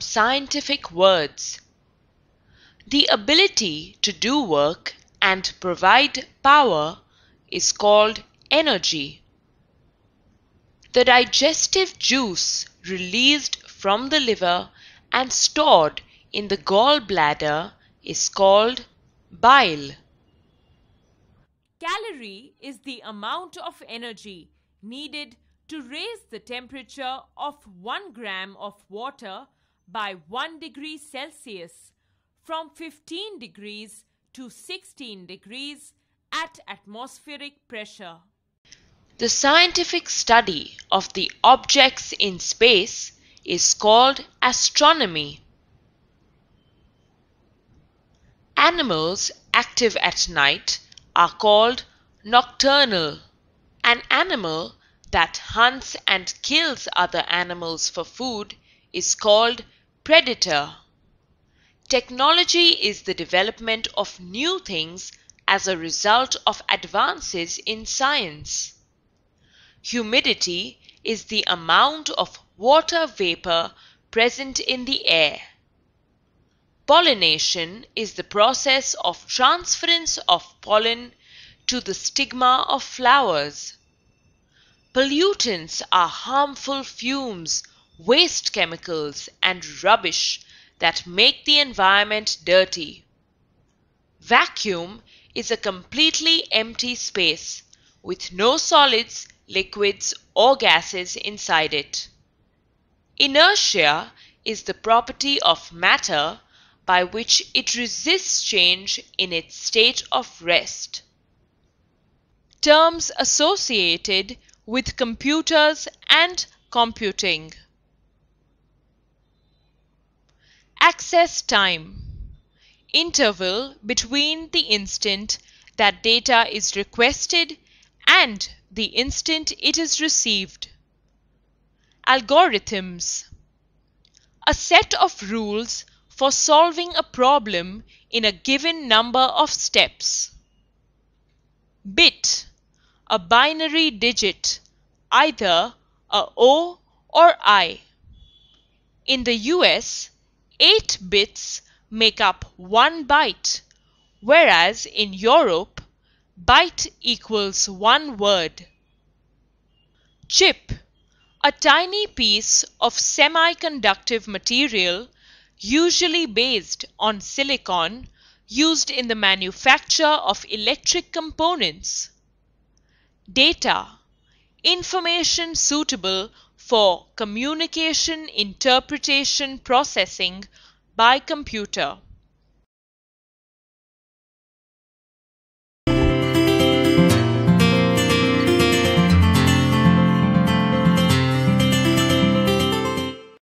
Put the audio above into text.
scientific words. The ability to do work and provide power is called energy. The digestive juice released from the liver and stored in the gallbladder is called bile. Calorie is the amount of energy needed to raise the temperature of 1 gram of water by 1 degree Celsius from 15 degrees to 16 degrees at atmospheric pressure. The scientific study of the objects in space is called astronomy. Animals active at night are called nocturnal. An animal that hunts and kills other animals for food is called predator. Technology is the development of new things as a result of advances in science. Humidity is the amount of water vapor present in the air. Pollination is the process of transference of pollen to the stigma of flowers. Pollutants are harmful fumes, waste chemicals, and rubbish that make the environment dirty. Vacuum is a completely empty space with no solids, liquids, or gases inside it. Inertia is the property of matter by which it resists change in its state of rest. Terms associated with computers and computing. Access time interval between the instant that data is requested and the instant it is received. Algorithms a set of rules for solving a problem in a given number of steps. Bit a binary digit, either a O or I. In the US, 8 bits make up 1 byte, whereas in Europe, byte equals 1 word. Chip a tiny piece of semiconductive material usually based on silicon used in the manufacture of electric components. Data information suitable for communication interpretation processing by computer.